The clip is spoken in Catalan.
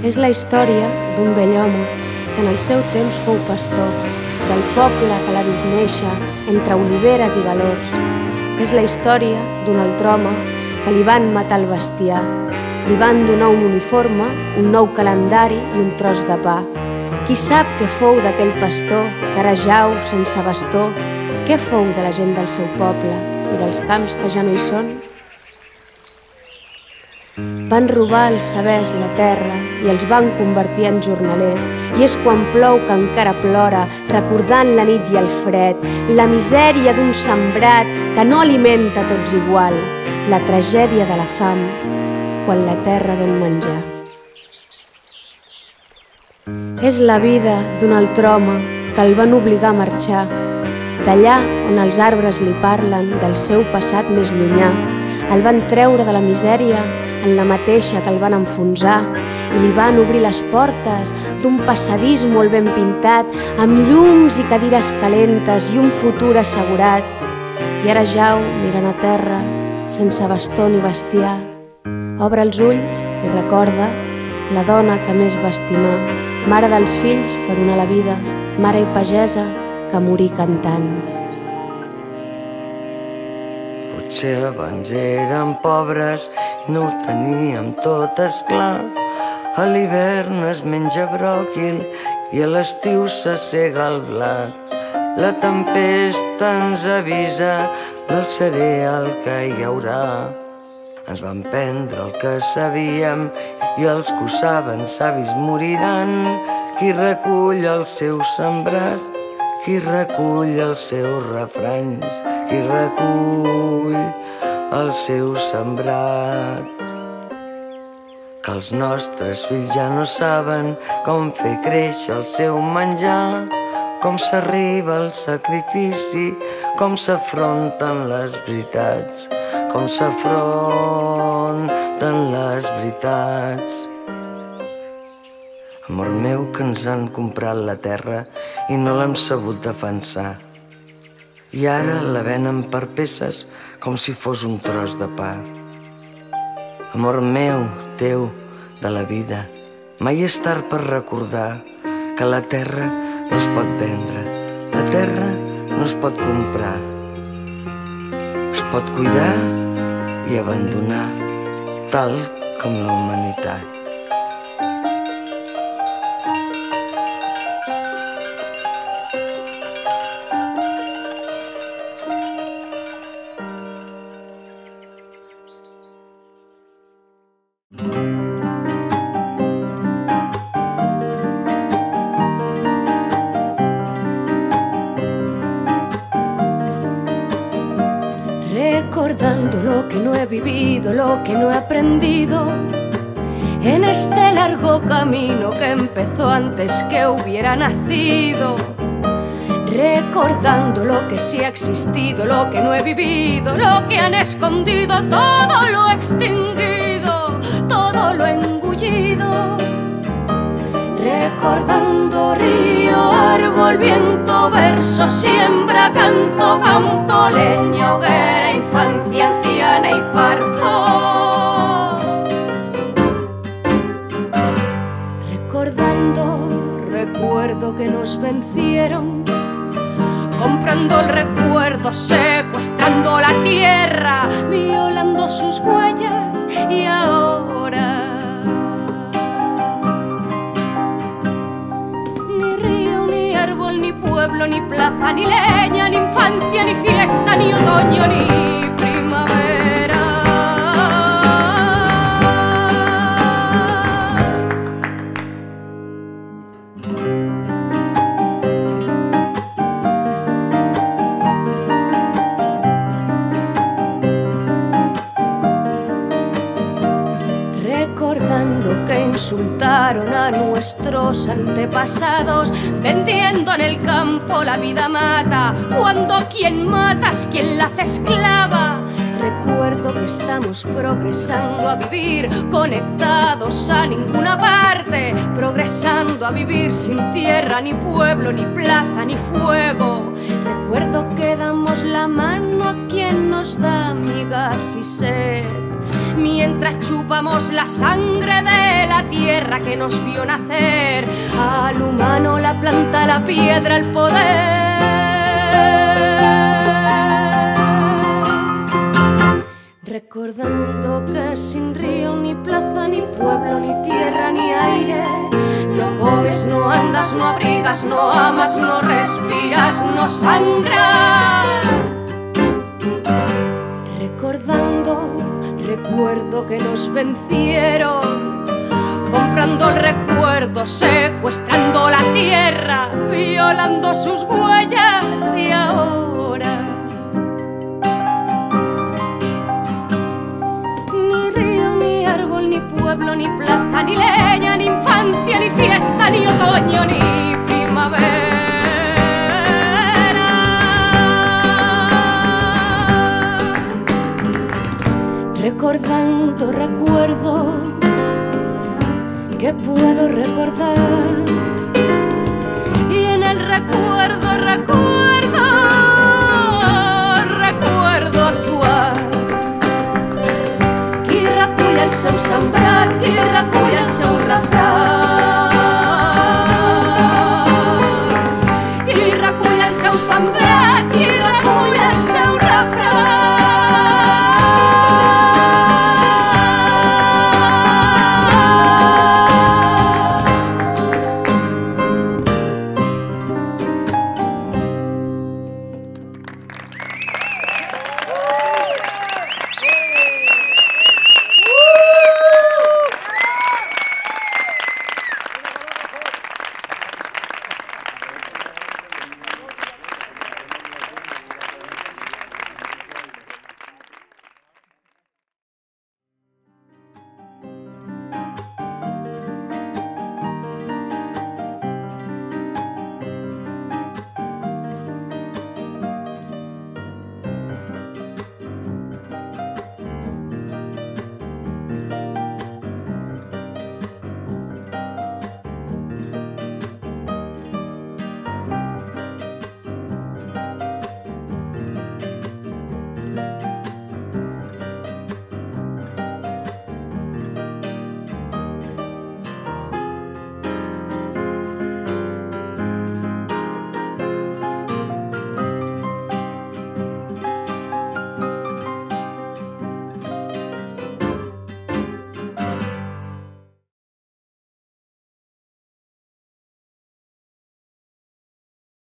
És la història d'un vell home que en el seu temps fou pastor del poble que l'ha vist néixer entre oliveres i valors. És la història d'un altre home que li van matar el bestiar, li van donar un uniforme, un nou calendari i un tros de pa. Qui sap què fou d'aquell pastor que ara jau sense bastó? Què fou de la gent del seu poble i dels camps que ja no hi són? Van robar els sabers la terra i els van convertir en jornalers. I és quan plou que encara plora, recordant la nit i el fred, la misèria d'un sembrat que no alimenta tots igual, la tragèdia de la fam, quan la terra don menjar. És la vida d'un altre home que el van obligar a marxar, d'allà on els arbres li parlen del seu passat més llunyà, el van treure de la misèria en la mateixa que el van enfonsar i li van obrir les portes d'un passadís molt ben pintat amb llums i cadires calentes i un futur assegurat. I ara jau mirant a terra, sense bastó ni bestiar. Obre els ulls i recorda la dona que més va estimar, mare dels fills que donà la vida, mare i pagesa que morí cantant. Potser abans érem pobres no ho teníem tot esclar. A l'hivern es menja bròquil i a l'estiu s'assega el blat. La tempesta ens avisa del cereal que hi haurà. Ens van prendre el que sabíem i els que ho saben savis moriran. Qui recull el seu sembrat, qui recull els seus refranys, qui recull el seu sembrat. Que els nostres fills ja no saben com fer créixer el seu menjar, com s'arriba al sacrifici, com s'afronten les veritats, com s'afronten les veritats. Amor meu, que ens han comprat la terra i no l'hem sabut defensar i ara la venen per peces com si fos un tros de pa. Amor meu, teu, de la vida, mai és tard per recordar que la terra no es pot vendre, la terra no es pot comprar. Es pot cuidar i abandonar, tal com la humanitat. Lo que no he vivido, lo que no he aprendido en este largo camino que empezó antes que hubiera nacido. Recordando lo que sí ha existido, lo que no he vivido, lo que han escondido, todo lo extinguido, todo lo engullido. Recordando río, árbol, viento, verso, siembra, canto, campo, leña, hoguera, infancia, parto. Recordando, recuerdo que nos vencieron, comprando el recuerdo, secuestrando la tierra, violando sus huellas y ahora ni pueblo, ni plaza, ni leña, ni infancia, ni fiesta, ni otoño, ni Recordando que insultaron a nuestros antepasados, vendiendo en el campo la vida mata, cuando quien mata es quien la hace esclava. Recuerdo que estamos progresando a vivir conectados a ninguna parte, progresando a vivir sin tierra, ni pueblo, ni plaza, ni fuego. Recuerdo que damos la mano a quien nos da migas y sed mientras chupamos la sangre de la tierra que nos vio nacer, al humano, la planta, la piedra, el poder. Recordando que sin río, ni plaza, ni pueblo, ni tierra, ni aire, no comes, no andas, no abrigas, no amas, no respiras, no sangras. Recordando, recuerdo que nos vencieron, comprando el recuerdo, secuestrando la tierra, violando sus huellas y ahora. Ni río, ni árbol, ni pueblo, ni plaza, ni leña, ni infancia, ni fiesta, ni otoño, ni Recordando recuerdo que puedo recordar. Y en el recuerdo recuerdo